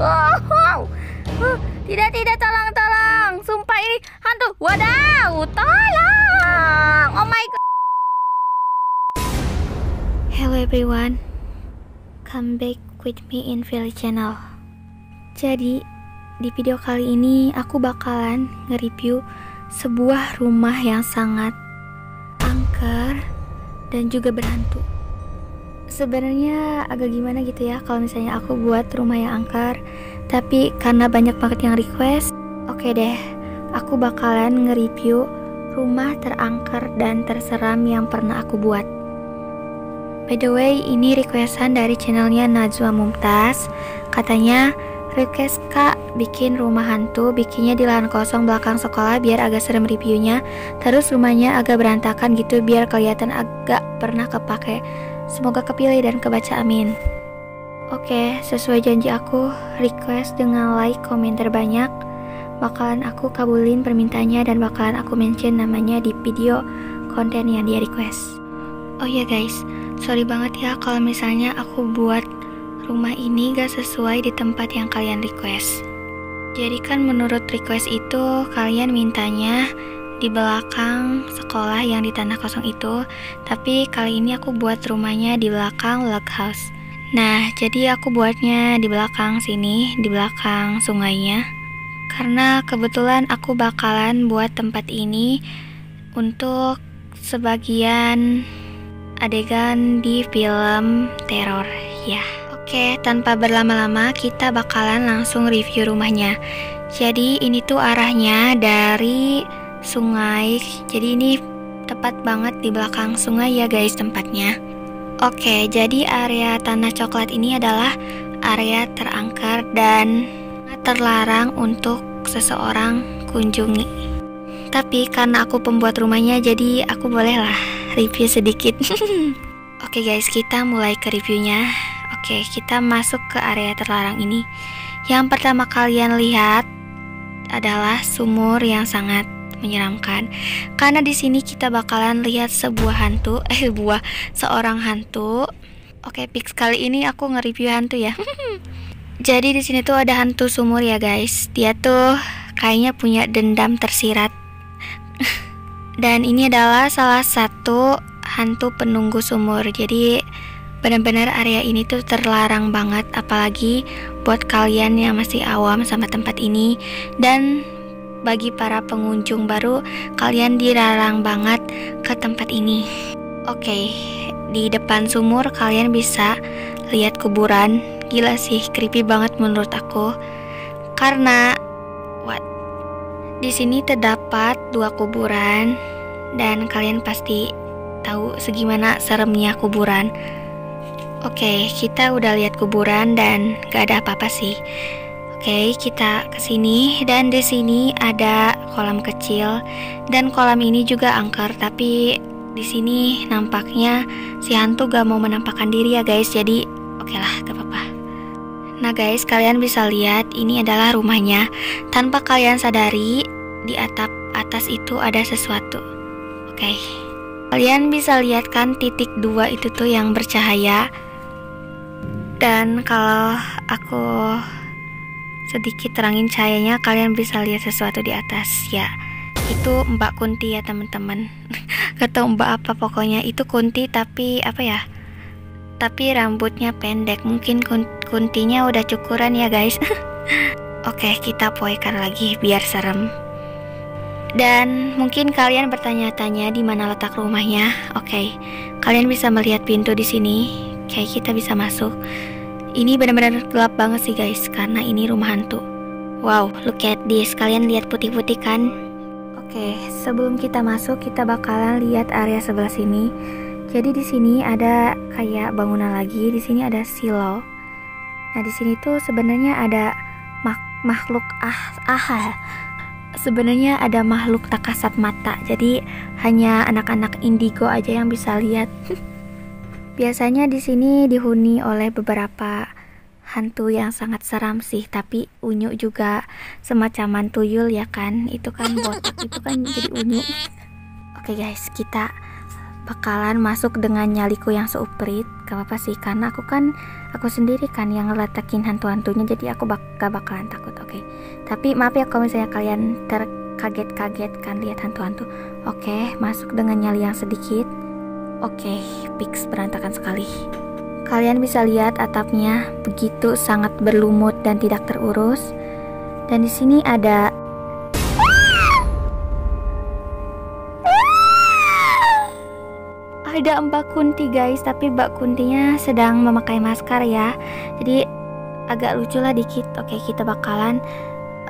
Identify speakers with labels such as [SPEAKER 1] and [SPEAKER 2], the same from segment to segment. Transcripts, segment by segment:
[SPEAKER 1] Wow. Tidak, tidak, tolong, tolong. Sumpah ini hantu. Wadaw, tolong. Oh my god. Hello everyone. Come back with me in Village Channel. Jadi, di video kali ini aku bakalan nge-review sebuah rumah yang sangat angker dan juga berhantu. Sebenarnya agak gimana gitu ya kalau misalnya aku buat rumah yang angker, tapi karena banyak banget yang request, oke deh, aku bakalan nge-review rumah terangker dan terseram yang pernah aku buat. By the way, ini requestan dari channelnya Najwa Mumtaz. Katanya, request kak bikin rumah hantu, bikinnya di lahan kosong belakang sekolah biar agak serem reviewnya. Terus rumahnya agak berantakan gitu biar kelihatan agak pernah kepake. Semoga kepilih dan kebaca amin. Oke, sesuai janji aku, request dengan like, komen terbanyak. Bakalan aku kabulin permintaannya dan bakalan aku mention namanya di video konten yang dia request. Oh ya guys, sorry banget ya kalau misalnya aku buat rumah ini gak sesuai di tempat yang kalian request. Jadi kan menurut request itu kalian mintanya di belakang sekolah yang di tanah kosong itu, tapi kali ini aku buat rumahnya di belakang log house. Nah, jadi aku buatnya di belakang sini, di belakang sungainya. Karena kebetulan aku bakalan buat tempat ini untuk sebagian adegan di film teror ya. Oke, tanpa berlama-lama kita bakalan langsung review rumahnya. Jadi ini tuh arahnya dari sungai. Jadi ini tepat banget di belakang sungai ya guys tempatnya. Oke, jadi area tanah coklat ini adalah area terangker dan terlarang untuk seseorang kunjungi. Tapi karena aku pembuat rumahnya jadi aku bolehlah review sedikit. Oke guys, kita mulai ke reviewnya. Oke, kita masuk ke area terlarang ini. Yang pertama kalian lihat adalah sumur yang sangat menyeramkan. Karena di sini kita bakalan lihat sebuah hantu, eh buah seorang hantu. Oke, pix kali ini aku nge-review hantu ya. Jadi di sini tuh ada hantu sumur ya guys. Dia tuh kayaknya punya dendam tersirat. Dan ini adalah salah satu hantu penunggu sumur. Jadi benar-benar area ini tuh terlarang banget apalagi buat kalian yang masih awam sama tempat ini dan bagi para pengunjung baru kalian dilarang banget ke tempat ini. Oke, di depan sumur kalian bisa lihat kuburan. Gila sih, creepy banget menurut aku. Karena what? Di sini terdapat dua kuburan dan kalian pasti tahu segimana seremnya kuburan. Oke, kita udah lihat kuburan dan gak ada apa-apa sih. Oke, kita ke sini dan di sini ada kolam kecil dan kolam ini juga angker tapi di sini nampaknya si hantu gak mau menampakkan diri ya guys. Jadi oke lah, gak apa-apa. Nah guys, kalian bisa lihat ini adalah rumahnya. Tanpa kalian sadari, di atap atas itu ada sesuatu. Oke. Kalian bisa lihat kan titik dua itu tuh yang bercahaya. Dan kalau aku sedikit terangin cahayanya, kalian bisa lihat sesuatu di atas ya. Itu Mbak Kunti ya teman-teman. Gak tau Mbak apa pokoknya itu Kunti tapi apa ya? Tapi rambutnya pendek. Mungkin kuntinya udah cukuran ya guys. Oke, kita poekan lagi biar serem. Dan mungkin kalian bertanya-tanya di mana letak rumahnya. Oke, kalian bisa melihat pintu di sini. Kayak kita bisa masuk. Ini benar-benar gelap banget sih guys, karena ini rumah hantu. Wow, look at this. Kalian lihat putih-putih kan? Oke, sebelum kita masuk, kita bakalan lihat area sebelah sini. Jadi di sini ada kayak bangunan lagi. Di sini ada silo. Nah di sini tuh sebenarnya ada mak makhluk ah ah sebenarnya ada makhluk tak kasat mata. Jadi hanya anak-anak indigo aja yang bisa lihat. Biasanya di sini dihuni oleh beberapa hantu yang sangat seram sih, tapi unyu juga semacam tuyul ya kan. Itu kan botak, itu kan jadi unyu. Oke guys, kita bakalan masuk dengan nyaliku yang seuprit gak apa-apa sih karena aku kan aku sendiri kan yang ngeletakin hantu-hantunya jadi aku bak gak bakalan takut oke okay. tapi maaf ya kalau misalnya kalian terkaget-kaget kan lihat hantu-hantu oke okay, masuk dengan nyali yang sedikit oke pix berantakan sekali. Kalian bisa lihat atapnya begitu sangat berlumut dan tidak terurus. Dan di sini ada ada Mbak Kunti guys tapi Mbak Kuntinya sedang memakai masker ya. Jadi agak lucu lah dikit. Oke kita bakalan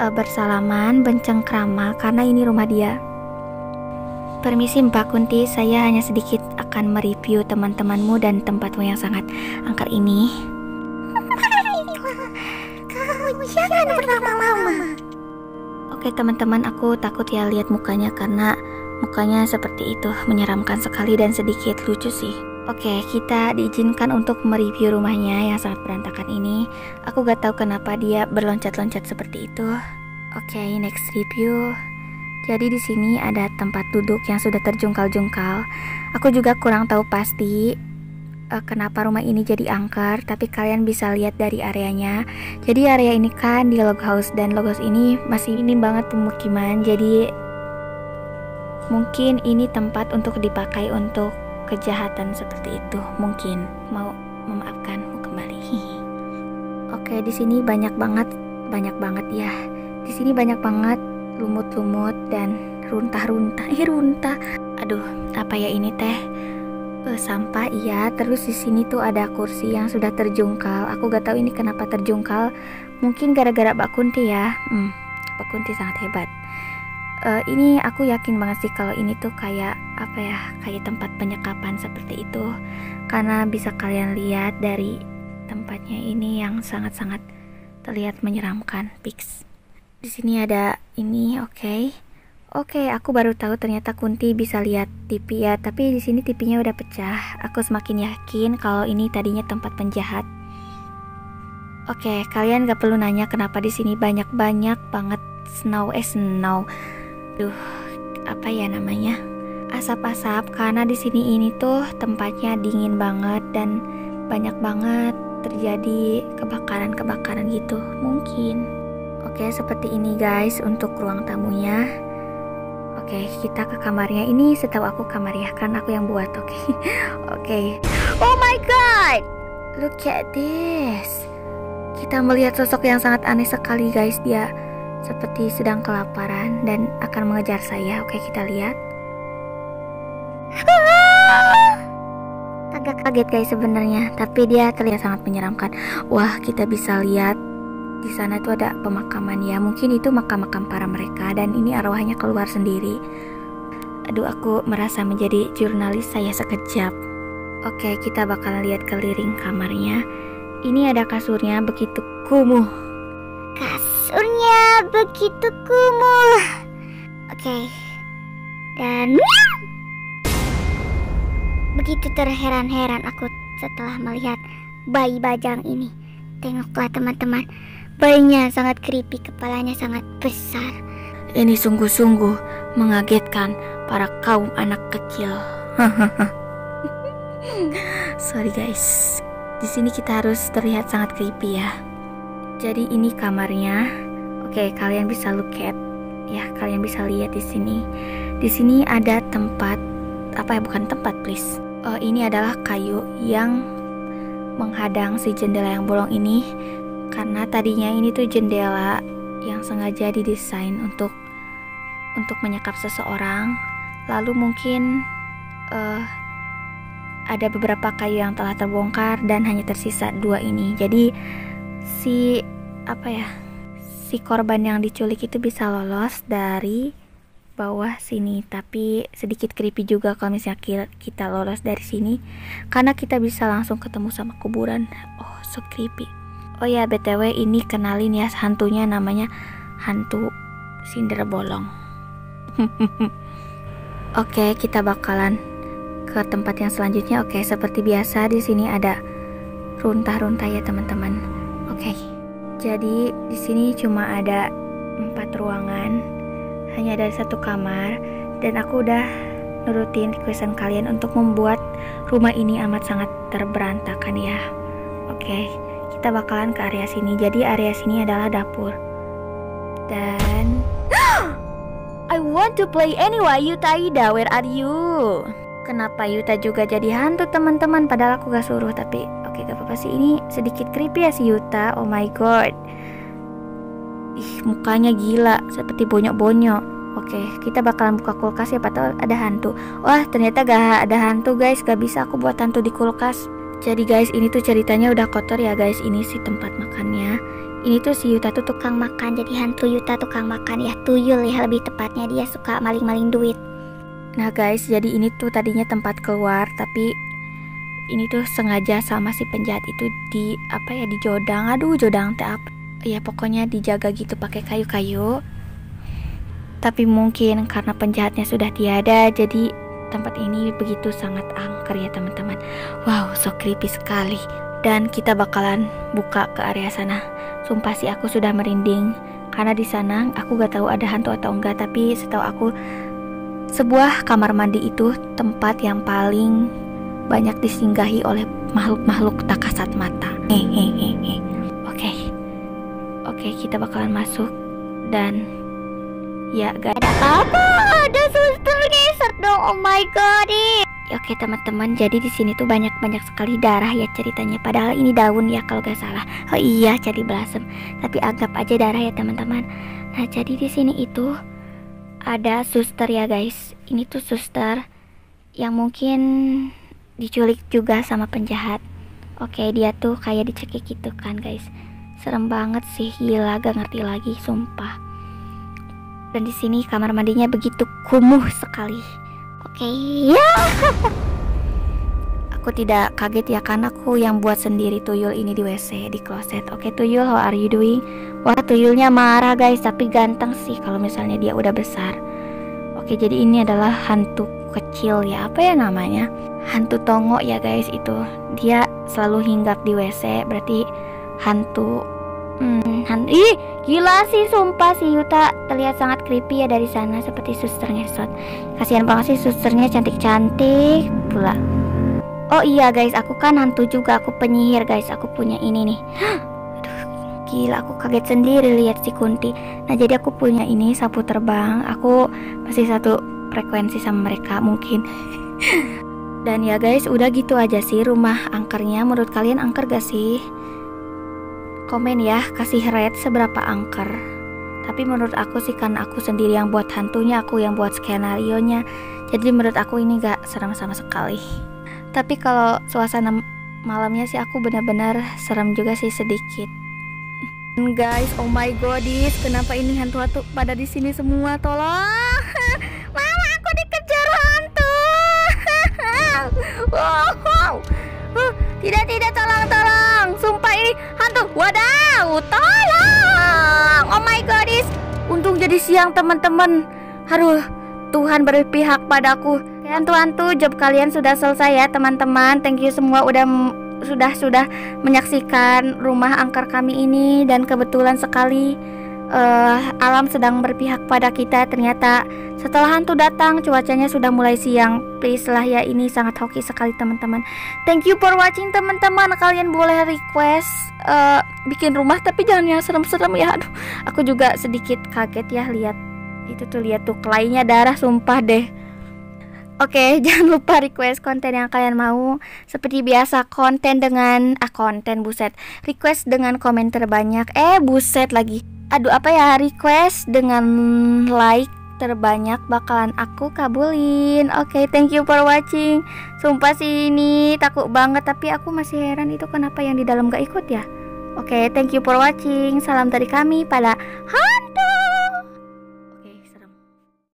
[SPEAKER 1] uh, bersalaman bencengkrama karena ini rumah dia Permisi Mbak Kunti, saya hanya sedikit akan mereview teman-temanmu dan tempatmu yang sangat angker ini. jangan berlama-lama. Oke teman-teman, aku takut ya lihat mukanya karena Mukanya seperti itu, menyeramkan sekali dan sedikit lucu sih. Oke, kita diizinkan untuk mereview rumahnya yang sangat berantakan ini. Aku gak tahu kenapa dia berloncat-loncat seperti itu. Oke, next review. Jadi di sini ada tempat duduk yang sudah terjungkal-jungkal. Aku juga kurang tahu pasti uh, kenapa rumah ini jadi angker, tapi kalian bisa lihat dari areanya. Jadi area ini kan di log house dan log house ini masih ini banget pemukiman. Jadi Mungkin ini tempat untuk dipakai untuk kejahatan seperti itu. Mungkin mau memaafkanmu kembali. Oke, di sini banyak banget, banyak banget ya. Di sini banyak banget lumut-lumut dan runtah-runtah. Eh, runtah. Aduh, apa ya ini teh? Uh, sampah iya. Terus di sini tuh ada kursi yang sudah terjungkal. Aku gak tahu ini kenapa terjungkal. Mungkin gara-gara Mbak Kunti ya. Hmm, Mbak Kunti sangat hebat uh, ini aku yakin banget sih kalau ini tuh kayak apa ya kayak tempat penyekapan seperti itu karena bisa kalian lihat dari tempatnya ini yang sangat-sangat terlihat menyeramkan pix di sini ada ini oke okay. Oke, okay, aku baru tahu ternyata Kunti bisa lihat TV ya, tapi di sini TV-nya udah pecah. Aku semakin yakin kalau ini tadinya tempat penjahat. Oke, okay, kalian gak perlu nanya kenapa di sini banyak-banyak banget snow eh snow Duh, apa ya namanya? Asap-asap karena di sini ini tuh tempatnya dingin banget dan banyak banget terjadi kebakaran-kebakaran gitu. Mungkin. Oke, seperti ini guys untuk ruang tamunya. Oke, kita ke kamarnya. Ini setahu aku kamar ya, kan aku yang buat. Oke. Oke. Oh my god. Look at this. Kita melihat sosok yang sangat aneh sekali guys. Dia seperti sedang kelaparan dan akan mengejar saya. Oke, kita lihat. Agak kaget guys sebenarnya, tapi dia terlihat sangat menyeramkan. Wah, kita bisa lihat sana itu ada pemakaman ya. Mungkin itu makam-makam para mereka dan ini arwahnya keluar sendiri. Aduh, aku merasa menjadi jurnalis saya sekejap. Oke, kita bakal lihat keliling kamarnya. Ini ada kasurnya begitu kumuh.
[SPEAKER 2] Kas kasurnya begitu kumuh. Oke. Dan begitu terheran-heran aku setelah melihat bayi bajang ini. Tengoklah teman-teman, bayinya sangat creepy, kepalanya sangat besar.
[SPEAKER 1] Ini sungguh-sungguh mengagetkan para kaum anak kecil. Sorry guys, di sini kita harus terlihat sangat creepy ya. Jadi ini kamarnya. Oke, kalian bisa look at ya, kalian bisa lihat di sini. Di sini ada tempat apa ya bukan tempat, please. Uh, ini adalah kayu yang menghadang si jendela yang bolong ini karena tadinya ini tuh jendela yang sengaja didesain untuk untuk menyekap seseorang. Lalu mungkin uh, ada beberapa kayu yang telah terbongkar dan hanya tersisa dua ini. Jadi si apa ya si korban yang diculik itu bisa lolos dari bawah sini tapi sedikit creepy juga kalau misalnya kita lolos dari sini karena kita bisa langsung ketemu sama kuburan oh so creepy oh ya btw ini kenalin ya hantunya namanya hantu sinder bolong. Oke kita bakalan ke tempat yang selanjutnya. Oke seperti biasa di sini ada runtah-runtah ya teman-teman. Oke jadi di sini cuma ada empat ruangan, hanya ada satu kamar, dan aku udah nurutin requestan kalian untuk membuat rumah ini amat sangat terberantakan ya. Oke, kita bakalan ke area sini. Jadi area sini adalah dapur. Dan I want to play anyway, Yuta Ida, where are you? Kenapa Yuta juga jadi hantu teman-teman? Padahal aku gak suruh, tapi oke okay, gak apa-apa sih. Ini sedikit creepy ya si Yuta. Oh my god. Ih, mukanya gila, seperti bonyok-bonyok. Oke, kita bakalan buka kulkas ya, tahu ada hantu. Wah, ternyata gak ada hantu guys. Gak bisa aku buat hantu di kulkas. Jadi guys, ini tuh ceritanya udah kotor ya guys. Ini sih tempat makannya. Ini tuh si Yuta tuh tukang makan. Jadi hantu Yuta tukang makan ya. Tuyul ya lebih tepatnya. Dia suka maling-maling duit. Nah guys, jadi ini tuh tadinya tempat keluar, tapi ini tuh sengaja sama si penjahat itu di apa ya di jodang. Aduh, jodang teh? Ya pokoknya dijaga gitu pakai kayu-kayu. Tapi mungkin karena penjahatnya sudah tiada, jadi tempat ini begitu sangat angker ya teman-teman. Wow, so creepy sekali. Dan kita bakalan buka ke area sana. Sumpah sih aku sudah merinding karena di sana aku gak tahu ada hantu atau enggak, tapi setahu aku sebuah kamar mandi itu tempat yang paling banyak disinggahi oleh makhluk-makhluk tak kasat mata. Hehehe. Oke. Oke, kita bakalan masuk dan Ya gak
[SPEAKER 2] ada apa? Ada suster dong. Oh my god.
[SPEAKER 1] Ya, oke teman-teman, jadi di sini tuh banyak-banyak sekali darah ya ceritanya. Padahal ini daun ya kalau gak salah. Oh iya, jadi belasem. Tapi anggap aja darah ya teman-teman. Nah jadi di sini itu ada suster ya guys. Ini tuh suster yang mungkin diculik juga sama penjahat. Oke dia tuh kayak dicekik gitu kan guys. Serem banget sih, gila gak ngerti lagi, sumpah. Dan di sini kamar mandinya begitu kumuh sekali. Oke, okay. ya. aku tidak kaget ya karena aku yang buat sendiri tuyul ini di WC di kloset. Oke, okay, tuyul, how are you doing? Wah, tuyulnya marah guys, tapi ganteng sih kalau misalnya dia udah besar. Oke, jadi ini adalah hantu kecil ya. Apa ya namanya? Hantu tongo ya guys itu. Dia selalu hinggap di WC, berarti hantu Hmm, ih, gila sih sumpah si Yuta terlihat sangat creepy ya dari sana seperti suster ngesot. Kasihan banget sih susternya cantik-cantik pula. Oh iya guys, aku kan hantu juga, aku penyihir guys, aku punya ini nih. Gila aku kaget sendiri lihat si Kunti. Nah jadi aku punya ini sapu terbang, aku masih satu frekuensi sama mereka mungkin. Dan ya guys, udah gitu aja sih rumah angkernya. Menurut kalian angker gak sih? Komen ya, kasih rate seberapa angker. Tapi menurut aku sih kan aku sendiri yang buat hantunya, aku yang buat skenario nya. Jadi menurut aku ini gak serem sama sekali. Tapi kalau suasana malamnya sih aku benar-benar serem juga sih sedikit. Guys, oh my godis, kenapa ini hantu-hantu pada di sini semua? Tolong, mama aku dikejar hantu. wow, tidak tidak tolong tolong, sumpah hantu. Wadaw, tolong. Oh my godis. Untung jadi siang teman-teman. Aduh, Tuhan berpihak padaku. Hantu-hantu, job kalian sudah selesai ya teman-teman. Thank you semua udah sudah sudah menyaksikan rumah angker kami ini dan kebetulan sekali uh, alam sedang berpihak pada kita ternyata setelah hantu datang cuacanya sudah mulai siang please lah ya ini sangat hoki sekali teman-teman. Thank you for watching teman-teman. Kalian boleh request uh, bikin rumah tapi jangan yang serem-serem ya. Aduh aku juga sedikit kaget ya lihat. Itu tuh lihat tuh kelainya darah sumpah deh. Oke, okay, jangan lupa request konten yang kalian mau. Seperti biasa, konten dengan ah konten buset. Request dengan komen terbanyak. Eh, buset lagi. Aduh apa ya? Request dengan like terbanyak bakalan aku kabulin. Oke okay, thank you for watching. Sumpah sih ini takut banget tapi aku masih heran itu kenapa yang di dalam gak ikut ya. Oke okay, thank you for watching. Salam dari kami pada Hai